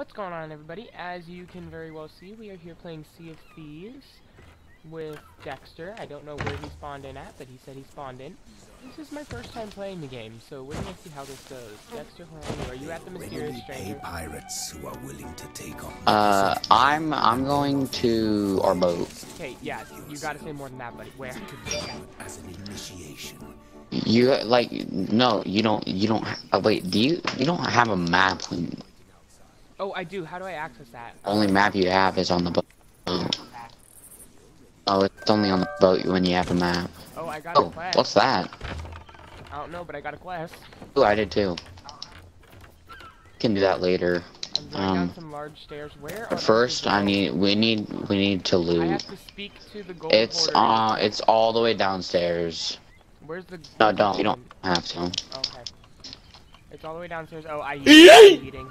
What's going on everybody? As you can very well see, we are here playing Sea of Thieves with Dexter. I don't know where he spawned in at, but he said he spawned in. This is my first time playing the game, so we're gonna see how this goes. Dexter, where are you? Are you at the mysterious Pay stranger? pirates who are willing to take on. Uh, I'm I'm going to our boat. Okay, yeah, you gotta say more than that, buddy. Where? as an initiation. You like no, you don't you don't. Uh, wait, do you you don't have a map? When, Oh, I do. How do I access that? only map you have is on the boat. Oh, it's only on the boat when you have a map. Oh, I got a Oh, quest. what's that? I don't know, but I got a quest. Oh, I did too. Can do that later. I'm Um, down some large stairs. Where are first, I need we need we need to I loot. have to speak to the gold It's hoarder. uh, it's all the way downstairs. Where's the? No, don't you don't have to. Okay. It's all the way downstairs. Oh, I eat. eating.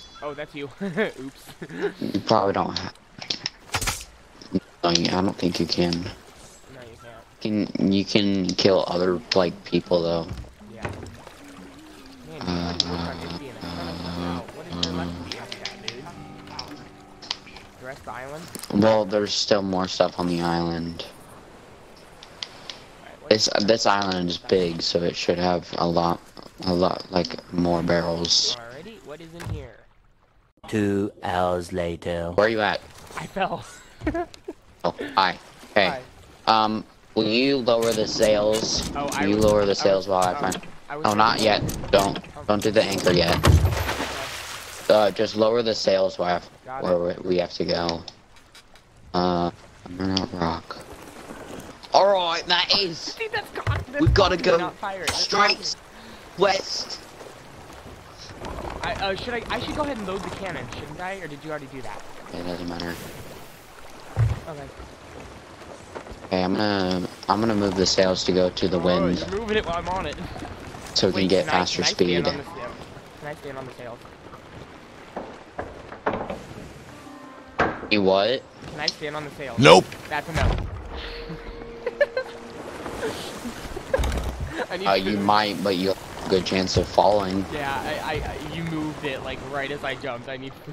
Oh, that's you. Oops. You probably don't have. I don't think you can. no, you can't. Can you can kill other like people though? Yeah. Man, you already worked on this being a ton of stuff out. What is there left to be looked at, dude? The rest island? Well, there's still more stuff on the island. This this island is big, so it should have a lot, a lot like more barrels. Alrighty, what is in here? Two hours later. Where are you at? I fell. Oh, hi. Hey. Hi. Um, will you lower the sails? Oh, I Will you was- lower the was- sails while I oh, find? I was Oh, not yet. Don't don't do the anchor yet. Uh, just lower the sails while I have, where we- we have to go. Uh, Emerald Rock. All right, that is Dude, that's cocked. That's We gotta cocked, go Not fire it. That's straight west. I, uh, should I? I should go ahead and load the cannon, shouldn't I? Or did you already do that? It doesn't matter. Okay. Okay, I'm gonna I'm gonna move the sails to go to the Oh, wind you're moving it while I'm on it. so we can get can I- faster can I speed. stand on the sail? Can I stand on the sails? You what? Can I stand on the sails? Nope. That's a no. I need Uh, to- you might, but you have a good chance of falling. Yeah, I, I, you moved it like right as I jumped. I need. To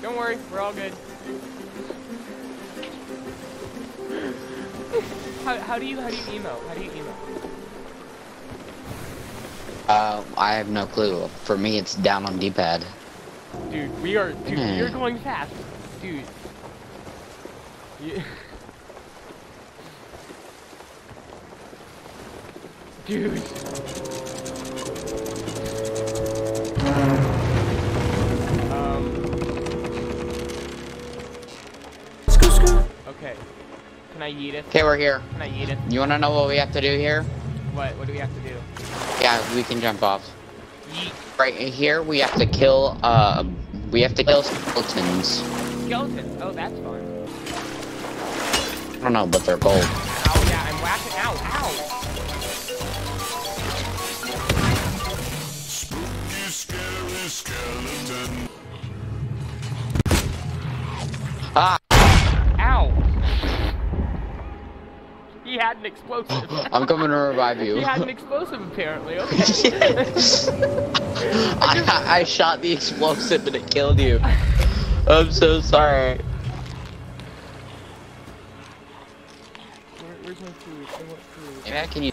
Don't worry, we're all good. how, how do you how do you emote? How do you emote? Uh, I have no clue. For me, it's down on D-pad. Dude, we are dude, Hmm. you're going fast. Dude. You- Dude. Um. Okay. Can I yeet it? Okay, we're here. Can I yeet it? You wanna know what we have to do here? What? What do we have to do? Yeah, we can jump off. Yeet Right here, we have to kill, uh, we have to kill skeletons. skeletons. Oh, that's fun. I don't know, but they're gold. Ow, yeah, I'm whacking. out. Ow, ow. Ah! Ow! He had an explosive. I'm coming to revive you. he had an explosive apparently. Okay. I, I shot the explosive and it killed you. I'm so sorry. Where, where's my food? I want food. Maybe I can use.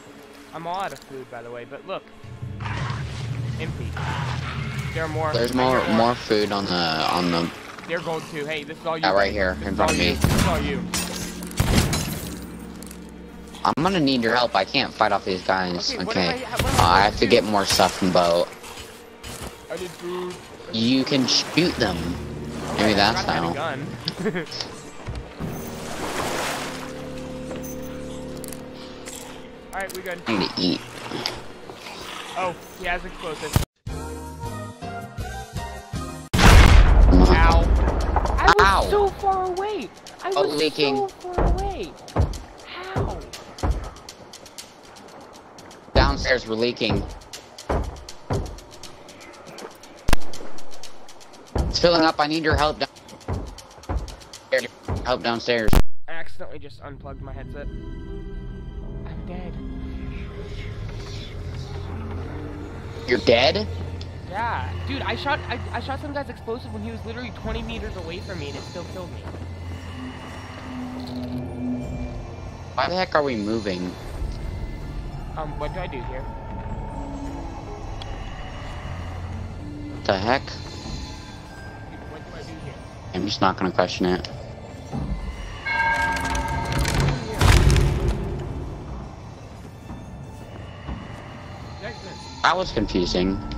I'm all out of food, by the way. But look, empty. There are more. There's I more more food on the on the. They're gold too. Hey, this is all you. Yeah, right here This in front of you. me. This is all you. I'm gonna need your help. I can't fight off these guys. Okay, Okay. I- what am I Uh, I have to do? get more stuff from boat. I need food. You can shoot them. Maybe that's how. Alright, we good. I need to eat. Oh, he has explosives. Ow. I was Ow. so far away. I Oh, was leaking. so far away. How? Downstairs, we're leaking. It's filling up. I need your help. Down help downstairs. I accidentally just unplugged my headset. Dead. You're dead? Yeah, dude, I shot I, I shot some guy's explosive when he was literally 20 meters away from me and it still killed me. Why the heck are we moving? Um, what do I do here? The heck? What do I do here? I'm just not gonna question it. That was confusing.